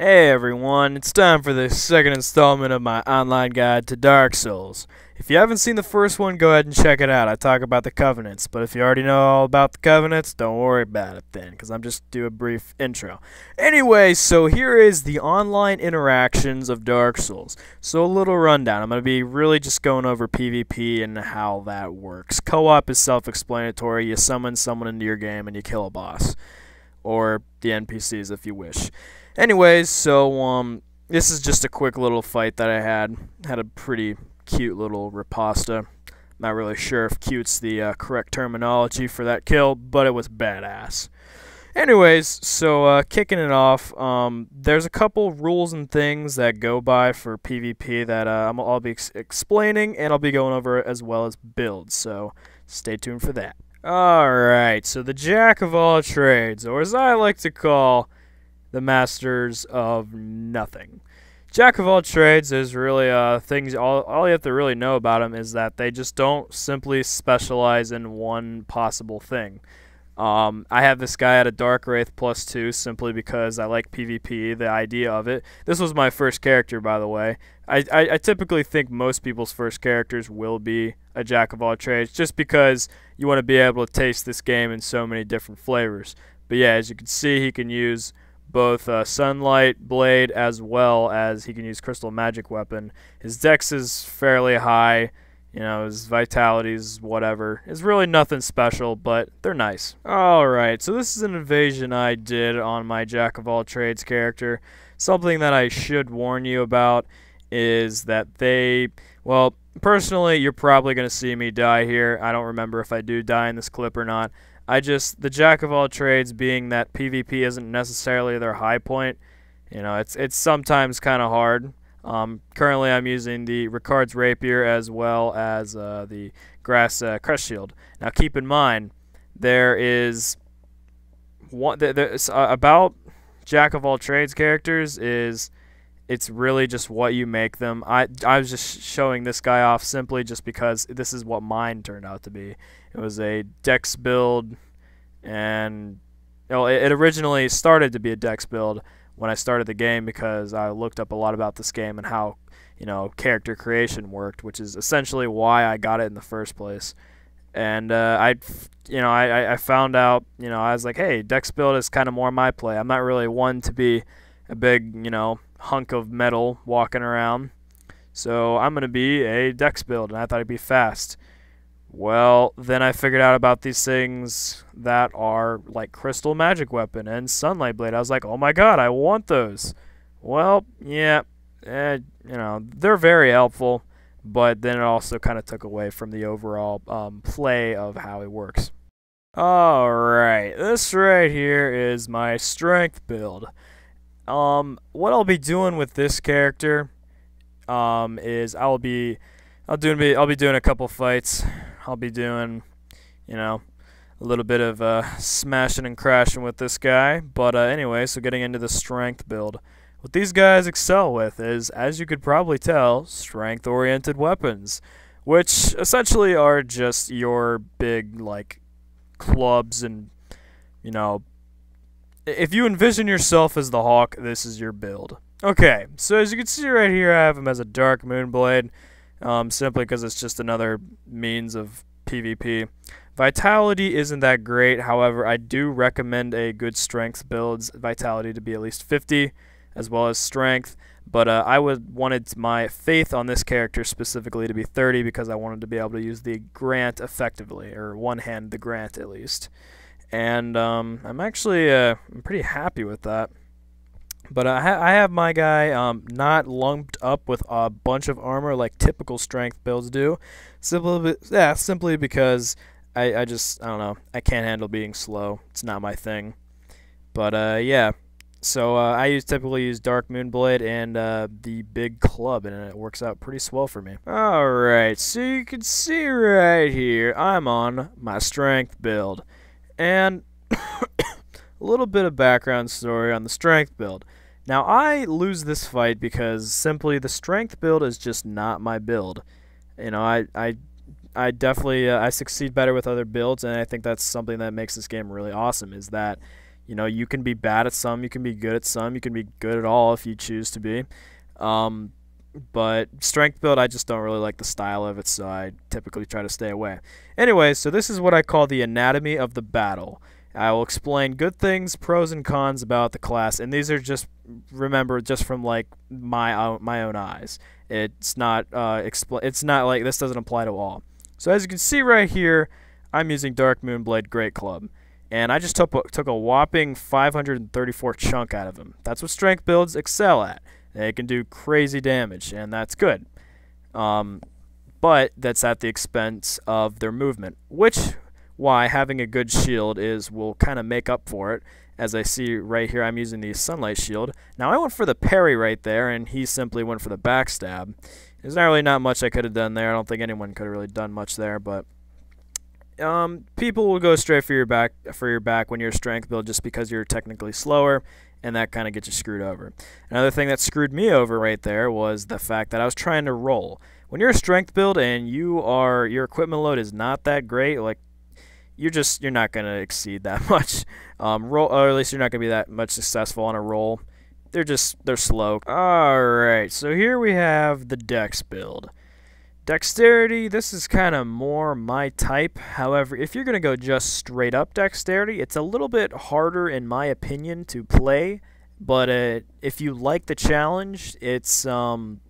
Hey everyone, it's time for the second installment of my online guide to Dark Souls. If you haven't seen the first one, go ahead and check it out. I talk about the Covenants, but if you already know all about the Covenants, don't worry about it then, because I'm just do a brief intro. Anyway, so here is the online interactions of Dark Souls. So a little rundown. I'm going to be really just going over PvP and how that works. Co-op is self-explanatory. You summon someone into your game and you kill a boss. Or the NPCs if you wish. Anyways, so um, this is just a quick little fight that I had. Had a pretty cute little riposta. Not really sure if cute's the uh, correct terminology for that kill, but it was badass. Anyways, so uh, kicking it off, um, there's a couple rules and things that go by for PvP that uh, I'll be ex explaining, and I'll be going over as well as builds. So stay tuned for that. Alright, so the jack of all trades, or as I like to call the masters of nothing. Jack of all trades is really uh, things. All, all you have to really know about them is that they just don't simply specialize in one possible thing. Um, I have this guy at a Dark Wraith plus two simply because I like PvP, the idea of it. This was my first character, by the way. I, I, I typically think most people's first characters will be a Jack of all trades just because you want to be able to taste this game in so many different flavors. But yeah, as you can see, he can use both uh, Sunlight Blade as well as he can use Crystal Magic Weapon. His dex is fairly high. You know, his vitality's whatever. It's really nothing special, but they're nice. Alright, so this is an invasion I did on my Jack of all trades character. Something that I should warn you about is that they, well, personally, you're probably going to see me die here. I don't remember if I do die in this clip or not. I just the jack of all trades being that PvP isn't necessarily their high point. You know, it's it's sometimes kind of hard. Um, currently, I'm using the Ricard's Rapier as well as uh, the Grass uh, Crest Shield. Now, keep in mind, there is one there's, uh, about Jack of all trades characters is it's really just what you make them. I I was just showing this guy off simply just because this is what mine turned out to be. It was a Dex build, and you know, it, originally started to be a Dex build when I started the game because I looked up a lot about this game and how you know character creation worked, which is essentially why I got it in the first place. And uh, I, you know, I, I found out, you know, I was like, hey, Dex build is kind of more my play. I'm not really one to be a big, you know, hunk of metal walking around. So I'm going to be a Dex build, and I thought it'd be fast. Well, then I figured out about these things that are like Crystal Magic Weapon and Sunlight Blade. I was like, oh my god, I want those. Well, yeah, eh, you know, they're very helpful, but then it also kind of took away from the overall um, play of how it works. Alright, this right here is my strength build. Um, what I'll be doing with this character um, is I'll be I'll do I'll be doing a couple fights I'll be doing, you know, a little bit of uh, smashing and crashing with this guy. But uh, anyway, so getting into the strength build. What these guys excel with is, as you could probably tell, strength-oriented weapons, which essentially are just your big, like, clubs and, you know, if you envision yourself as the Hulk, this is your build. Okay, so as you can see right here, I have him as a Dark Moonblade um, simply because it's just another means of PvP. Vitality isn't that great, however, I do recommend a good strength build's vitality to be at least 50, as well as strength. But uh, I would wanted my faith on this character specifically to be 30 because I wanted to be able to use the grant effectively, or one hand the grant at least. And um, I'm actually uh, I'm pretty happy with that. But I, ha I have my guy um, not lumped up with a bunch of armor like typical strength builds do. Simply, yeah, simply because I, I just, I don't know, I can't handle being slow. It's not my thing. But, uh, yeah. So, uh, I use typically use Dark Moonblade and uh, the big club, and it works out pretty swell for me. Alright, so you can see right here, I'm on my strength build. And a little bit of background story on the strength build. Now, I lose this fight because simply the strength build is just not my build. You know, I, I, I definitely uh, I succeed better with other builds, and I think that's something that makes this game really awesome. Is that You know, you can be bad at some, you can be good at some, you can be good at all if you choose to be. Um, but strength build, I just don't really like the style of it, so I typically try to stay away. Anyway, so this is what I call the anatomy of the battle. I will explain good things, pros and cons about the class, and these are just remember just from like my own, my own eyes. It's not uh, expl- It's not like this doesn't apply to all. So as you can see right here, I'm using Dark Moonblade Great Club, and I just took took a whopping 534 chunk out of him. That's what strength builds excel at. They can do crazy damage, and that's good. Um, but that's at the expense of their movement, which why having a good shield is will kind of make up for it. As I see right here, I'm using the Sunlight Shield. Now, I went for the parry right there, and he simply went for the backstab. There's not really not much I could have done there. I don't think anyone could have really done much there, but um, people will go straight for your back for your back when you're a strength build just because you're technically slower, and that kind of gets you screwed over. Another thing that screwed me over right there was the fact that I was trying to roll. When you're a strength build and you are your equipment load is not that great, like you're just you're not gonna exceed that much. Um, roll, or at least you're not gonna be that much successful on a roll. They're just they're slow. All right, so here we have the Dex build. Dexterity, this is kind of more my type. However, if you're gonna go just straight up dexterity, it's a little bit harder in my opinion to play. But uh, if you like the challenge, it's um,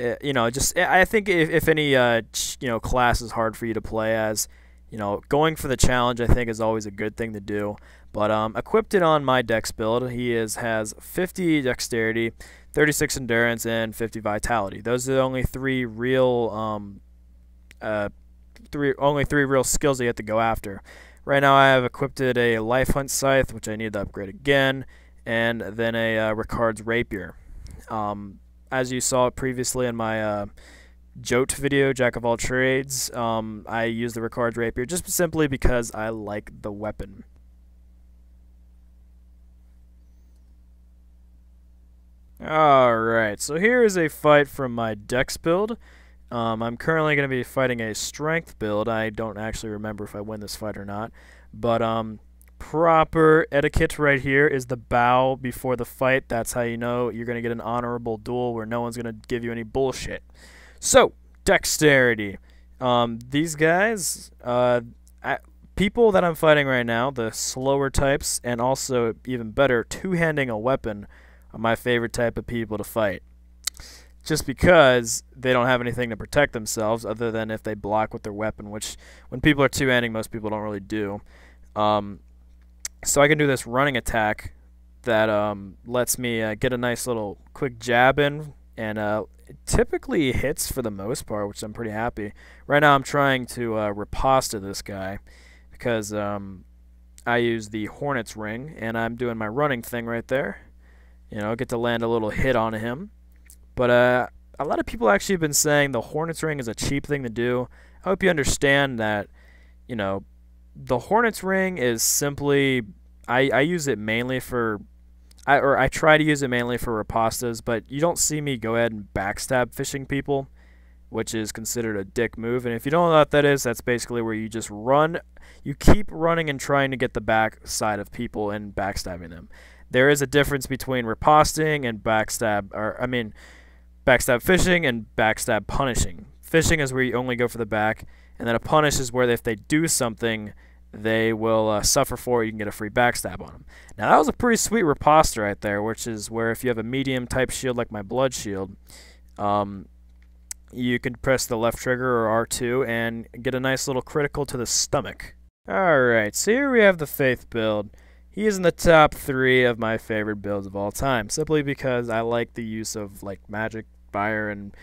uh, you know, just I think if, if any uh, you know class is hard for you to play as, you know, going for the challenge I think is always a good thing to do. But um, equipped it on my dex build, he is has 50 dexterity, 36 endurance, and 50 vitality. Those are the only three real um, uh, three only three real skills that you have to go after. Right now I have equipped it a life hunt scythe, which I need to upgrade again, and then a uh, Ricard's rapier. Um, as you saw previously in my uh, Jote video, Jack of all trades, um, I use the Ricard Rapier just simply because I like the weapon. Alright, so here is a fight from my Dex build. Um, I'm currently going to be fighting a Strength build. I don't actually remember if I win this fight or not. But um, proper etiquette right here is the bow before the fight. That's how you know you're going to get an honorable duel where no one's going to give you any bullshit. So, dexterity. Um, these guys, uh, I, people that I'm fighting right now, the slower types, and also even better, two-handing a weapon, are my favorite type of people to fight. Just because they don't have anything to protect themselves other than if they block with their weapon, which when people are two-handing, most people don't really do. Um, so I can do this running attack that um, lets me uh, get a nice little quick jab in and uh, it typically hits for the most part, which I'm pretty happy. Right now, I'm trying to uh, riposta this guy because um, I use the Hornet's Ring, and I'm doing my running thing right there. You know, get to land a little hit on him. But uh, a lot of people actually have been saying the Hornet's Ring is a cheap thing to do. I hope you understand that, you know, the Hornet's Ring is simply I, I use it mainly for I or I try to use it mainly for ripostas, but you don't see me go ahead and backstab fishing people, which is considered a dick move. And if you don't know what that is, that's basically where you just run, you keep running and trying to get the back side of people and backstabbing them. There is a difference between riposting and backstab, or I mean, backstab fishing and backstab punishing. Fishing is where you only go for the back, and then a punish is where if they do something they will uh, suffer for it. You can get a free backstab on them. Now, that was a pretty sweet riposte right there, which is where if you have a medium type shield like my blood shield, um, you can press the left trigger or R2 and get a nice little critical to the stomach. Alright, so here we have the Faith build. He is in the top three of my favorite builds of all time, simply because I like the use of like magic, fire, and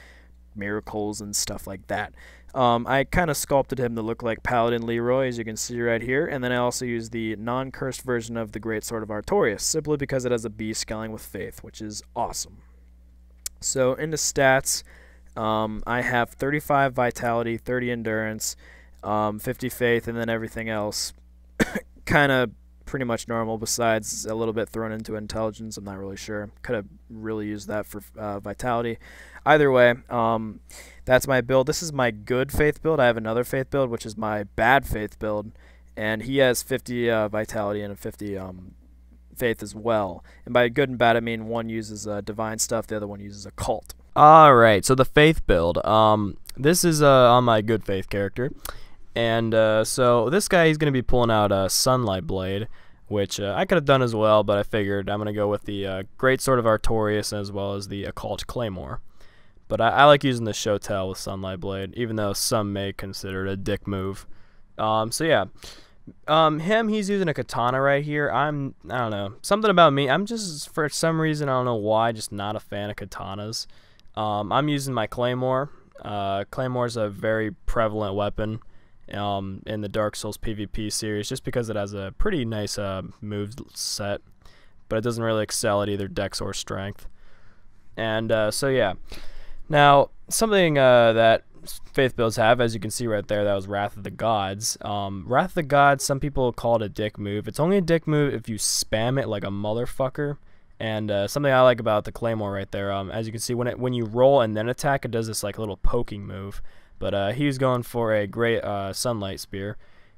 miracles and stuff like that. Um, I kind of sculpted him to look like Paladin Leeroy, as you can see right here, and then I also used the non-cursed version of the Great Sword of Artorias, simply because it has a B scaling with Faith, which is awesome. So into stats, um, I have 35 Vitality, 30 Endurance, um, 50 Faith, and then everything else kind of pretty much normal besides a little bit thrown into intelligence. I'm not really sure. Could have really used that for uh, vitality. Either way, um, that's my build. This is my good faith build. I have another faith build, which is my bad faith build. And he has 50 uh, vitality and 50 um, faith as well. And by good and bad, I mean one uses uh, divine stuff, the other one uses occult. All right, so the faith build. Um, this is uh, on my good faith character, and uh, so this guy he's gonna be pulling out a sunlight blade, which uh, I could have done as well, but I figured I'm gonna go with the uh, great sword of Artorias as well as the occult claymore. But I, I like using the Shotel with sunlight blade, even though some may consider it a dick move. Um, so yeah. Um, him, he's using a katana right here. I'm, I don't know, something about me. I'm just, for some reason, I don't know why, just not a fan of katanas. Um, I'm using my claymore. Uh, claymore's a very prevalent weapon um, in the Dark Souls PvP series, just because it has a pretty nice uh, move set, but it doesn't really excel at either dex or strength. And uh, so yeah. Now something uh, that faith builds have, as you can see right there, that was Wrath of the Gods. Um, Wrath of the Gods, some people call it a dick move. It's only a dick move if you spam it like a motherfucker. And uh, something I like about the Claymore right there, um, as you can see, when it when you roll and then attack, it does this like little poking move. But uh, he was going for a great uh, Sunlight Spear,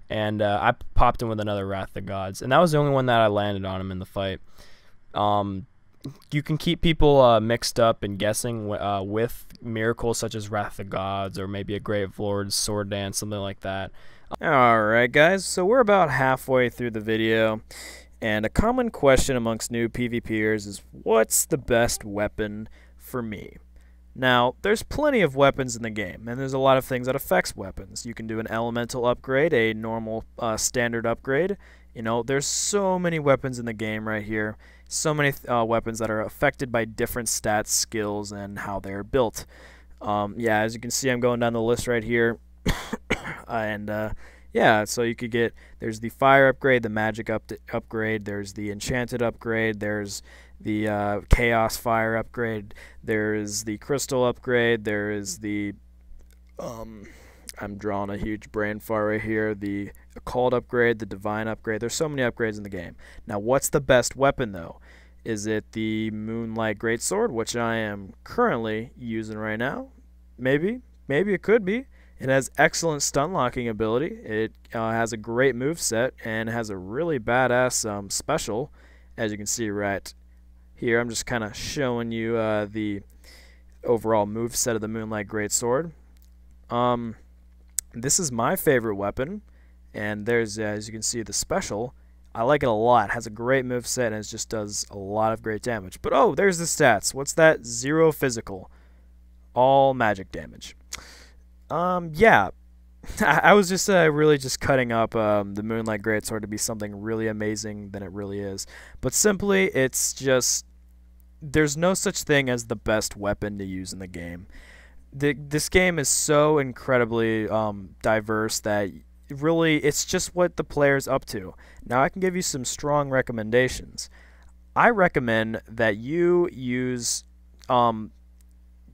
and uh, I popped him with another Wrath of Gods, and that was the only one that I landed on him in the fight. Um, you can keep people uh, mixed up and guessing uh, with miracles such as Wrath of Gods or maybe a Grave Lord's Sword Dance, something like that. Alright guys, so we're about halfway through the video, and a common question amongst new PvPers is what's the best weapon for me? Now, there's plenty of weapons in the game, and there's a lot of things that affects weapons. You can do an elemental upgrade, a normal uh, standard upgrade. You know, there's so many weapons in the game right here so many uh, weapons that are affected by different stats, skills, and how they're built. Um, yeah, as you can see, I'm going down the list right here, and uh, yeah, so you could get there's the fire upgrade, the magic up upgrade, there's the enchanted upgrade, there's the uh, chaos fire upgrade, there's the crystal upgrade, there is the um, I'm drawing a huge brain fart right here. The occult upgrade, the divine upgrade. There's so many upgrades in the game. Now, what's the best weapon though? Is it the Moonlight Greatsword, which I am currently using right now? Maybe, maybe it could be. It has excellent stun locking ability. It uh, has a great move set and has a really badass um, special, as you can see right here. I'm just kind of showing you uh, the overall move set of the Moonlight Greatsword. Um, this is my favorite weapon, and there's, uh, as you can see, the special. I like it a lot. It has a great move set, and it just does a lot of great damage. But oh, there's the stats. What's that? Zero physical. All magic damage. Um, yeah. I was just uh, really just cutting up um, the Moonlight Greatsword to be something really amazing than it really is. But simply, it's just... There's no such thing as the best weapon to use in the game the this game is so incredibly um, diverse that really it's just what the player's up to. Now I can give you some strong recommendations. I recommend that you use um,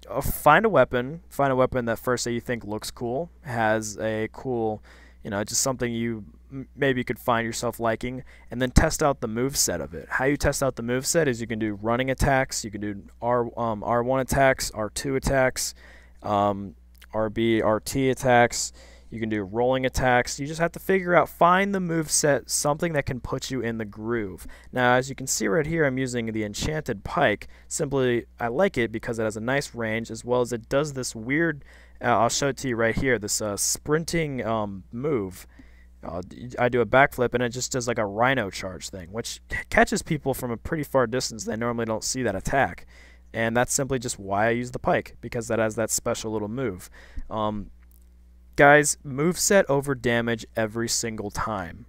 uh, find a weapon, find a weapon that first that you think looks cool, has a cool, you know, just something you maybe could find yourself liking, and then test out the move set of it. How you test out the move set is you can do running attacks, you can do R um, R1 attacks, R2 attacks, um, RB, RT attacks. You can do rolling attacks. You just have to figure out, find the move set, something that can put you in the groove. Now, as you can see right here, I'm using the Enchanted Pike. Simply, I like it because it has a nice range, as well as it does this weird, uh, I'll show it to you right here, this uh, sprinting um, move. Uh, I do a backflip and it just does like a rhino charge thing, which catches people from a pretty far distance. They normally don't see that attack and that's simply just why I use the pike because that has that special little move. Um, guys, move set over damage every single time.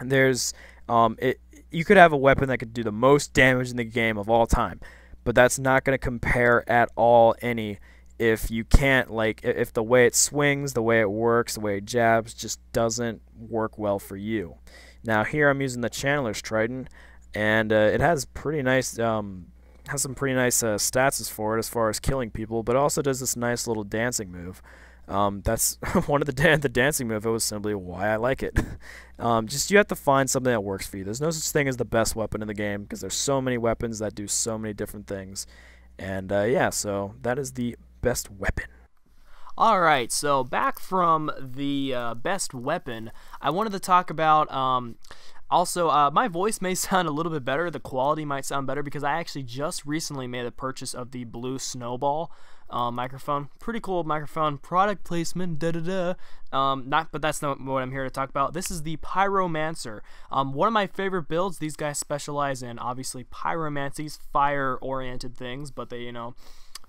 And there's um, it. You could have a weapon that could do the most damage in the game of all time, but that's not going to compare at all any if you can't like if the way it swings, the way it works, the way it jabs just doesn't work well for you. Now here I'm using the Channeler's Trident, and uh, it has pretty nice um, has some pretty nice uh, stats for it as far as killing people, but also does this nice little dancing move. Um, that's one of the dan the dancing move. It was simply why I like it. um, just you have to find something that works for you. There's no such thing as the best weapon in the game because there's so many weapons that do so many different things. And uh, yeah, so that is the best weapon. Alright, so back from the uh, best weapon, I wanted to talk about um, Also, uh, my voice may sound a little bit better. The quality might sound better because I actually just recently made a purchase of the Blue Snowball uh, microphone. Pretty cool microphone. Product placement. Da da da. Um, not, but that's not what I'm here to talk about. This is the Pyromancer. Um, one of my favorite builds. These guys specialize in obviously pyromancies, fire-oriented things, but they, you know,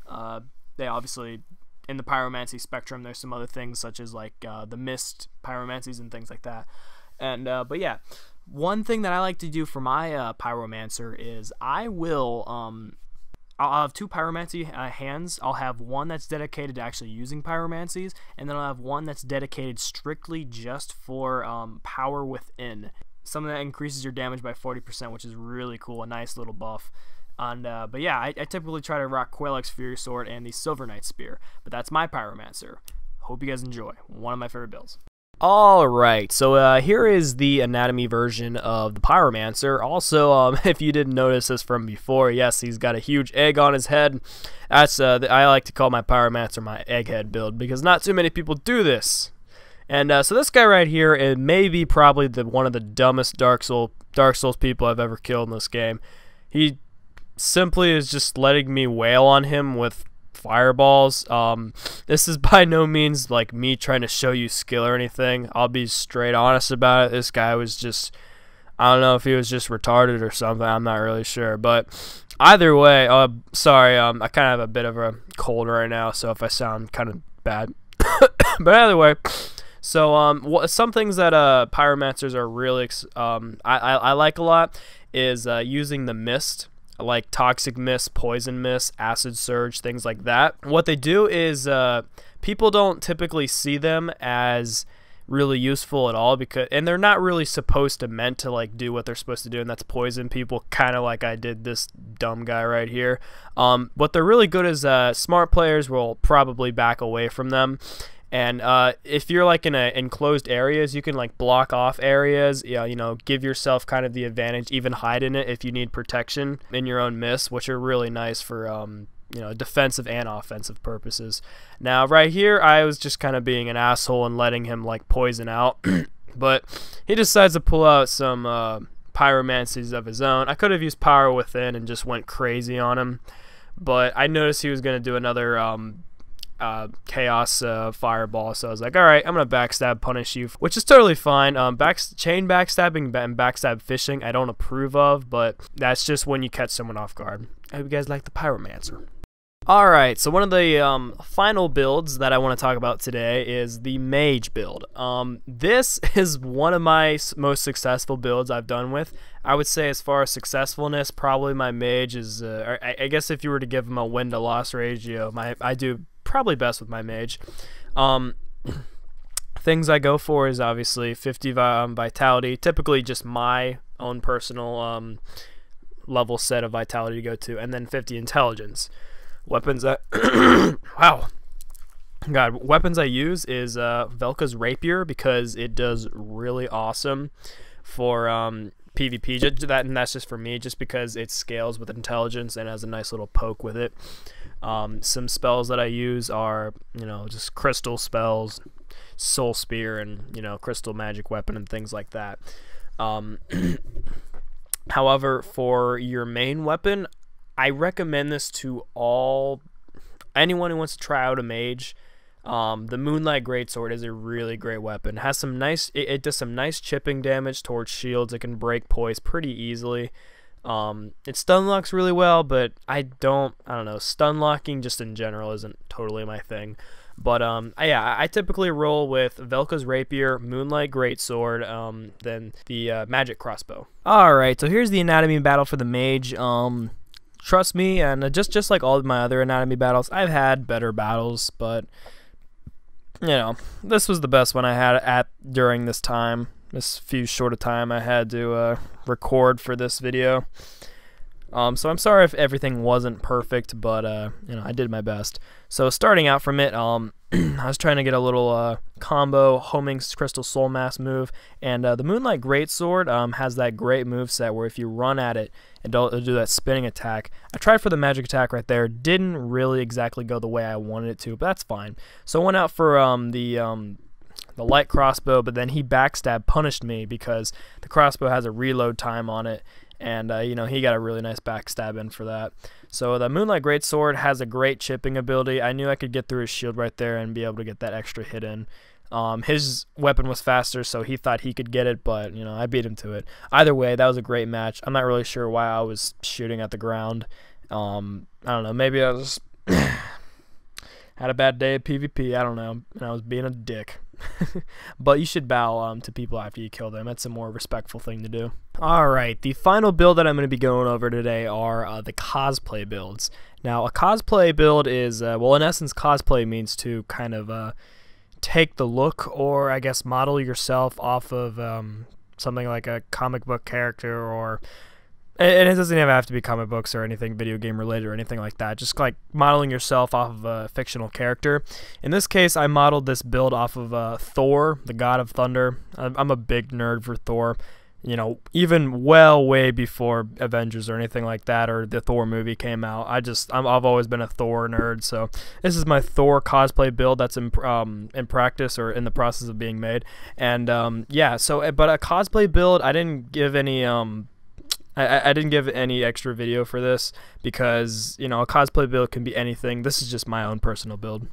uh, they obviously in the pyromancy spectrum. There's some other things such as like uh, the mist pyromancies and things like that. And uh, but yeah, one thing that I like to do for my uh, pyromancer is I will um, I'll have two pyromancy uh, hands. I'll have one that's dedicated to actually using pyromancies, and then I'll have one that's dedicated strictly just for um, power within. Something that increases your damage by 40%, which is really cool. A nice little buff. And uh, but yeah, I, I, typically try to rock Quelaag's Fury Sword and the Silver Knight Spear. But that's my Pyromancer. Hope you guys enjoy. One of my favorite builds. Alright, so uh, here is the anatomy version of the Pyromancer. Also, um, if you didn't notice this from before, yes, he's got a huge egg on his head. That's uh, I like to call my Pyromancer my egghead build because not too many people do this. And uh, so this guy right here, it may be probably the one of the dumbest Dark Soul Dark Souls people I've ever killed in this game. He simply is just letting me wail on him with fireballs. Um, this is by no means like me trying to show you skill or anything. I'll be straight honest about it. This guy was just, I don't know if he was just retarded or something. I'm not really sure. But either way, uh, sorry, um, I kind of have a bit of a cold right now, so if I sound kind of bad. but either way, so um, some things that uh, pyromancers are really um, I, I, I like a lot is uh, using the mist like toxic mist, poison mist, acid surge, things like that. What they do is uh, people don't typically see them as really useful at all because and they're not really supposed to meant to like do what they're supposed to do and that's poison people kind of like I did this dumb guy right here um, what they're really good is uh, smart players will probably back away from them and uh, if you're like in a enclosed areas, you can like block off areas. Yeah, you know, give yourself kind of the advantage, even hide in it if you need protection in your own mist, which are really nice for um, you know defensive and offensive purposes. Now, right here, I was just kind of being an asshole and letting him like poison out, but he decides to pull out some uh, pyromancies of his own. I could have used power within and just went crazy on him, but I noticed he was going to do another um, uh, chaos uh, fireball. So I was like, all right, I'm gonna backstab punish you, which is totally fine. Um, back chain backstabbing and backstab fishing, I don't approve of, but that's just when you catch someone off guard. I hope you guys like the pyromancer. Alright, so one of the um, final builds that I want to talk about today is the Mage build. Um, this is one of my most successful builds I've done with. I would say as far as successfulness, probably my Mage is, uh, I, I, guess if you were to give him a win-to-loss ratio, my I do probably best with my mage. Um, things I go for is obviously 50 um, vitality, typically just my own personal um, level set of vitality to go to, and then 50 intelligence. Weapons that wow, God, weapons I use is uh, Velka's rapier because it does really awesome for um, PvP. Just that, and that's just for me, just because it scales with intelligence and has a nice little poke with it. Um, some spells that I use are, you know, just crystal spells, soul spear, and you know, crystal magic weapon and things like that. Um, however, for your main weapon, I recommend this to all anyone who wants to try out a mage. Um, the Moonlight Greatsword is a really great weapon. Has some nice, it, it, does some nice chipping damage towards shields. It can break poise pretty easily. Um, it stun locks really well, but I don't, I don't know, stun locking just in general isn't totally my thing. But um, yeah, I typically roll with Velka's Rapier, Moonlight Greatsword, um, then the uh, Magic Crossbow. All right, so here's the anatomy battle for the mage. Um, trust me, and just just like all of my other anatomy battles, I've had better battles, but you know, this was the best one I had at during this time, this few short of time I had to uh, record for this video. Um, so I'm sorry if everything wasn't perfect, but uh, you know I did my best. So starting out from it, um, I was trying to get a little uh, combo homing crystal soul mass move, and uh, the Moonlight Greatsword um, has that great move set where if you run at it, it'll, it'll, do that spinning attack. I tried for the magic attack right there, didn't really exactly go the way I wanted it to, but that's fine. So I went out for um, the um, the light crossbow, but then he backstab punished me because the crossbow has a reload time on it, and uh, you know he got a really nice backstab in for that. So the Moonlight Greatsword has a great chipping ability. I knew I could get through his shield right there and be able to get that extra hit in. Um, his weapon was faster, so he thought he could get it, but you know I beat him to it. Either way, that was a great match. I'm not really sure why I was shooting at the ground. Um, I don't know. Maybe I was had a bad day at PvP. I don't know, and I was being a dick. but you should bow um, to people after you kill them. That's a more respectful thing to do. All right, the final build that I'm going to be going over today are uh, the cosplay builds. Now, a cosplay build is, uh, well, in essence, cosplay means to kind of uh, take the look or, I guess, model yourself off of um, something like a comic book character or and it doesn't even have to be comic books or anything video game related or anything like that. Just like modeling yourself off of a fictional character. In this case, I modeled this build off of uh, Thor, the god of thunder. I'm a big nerd for Thor. You know, even well way before Avengers or anything like that, or the Thor movie came out. I just i have always been a Thor nerd, so this is my Thor cosplay build that's in um, in practice or in the process of being made. And um, yeah, so eh, but a cosplay build, I didn't give any um, I, I didn't give any extra video for this because, you know, a cosplay build can be anything. This is just my own personal build.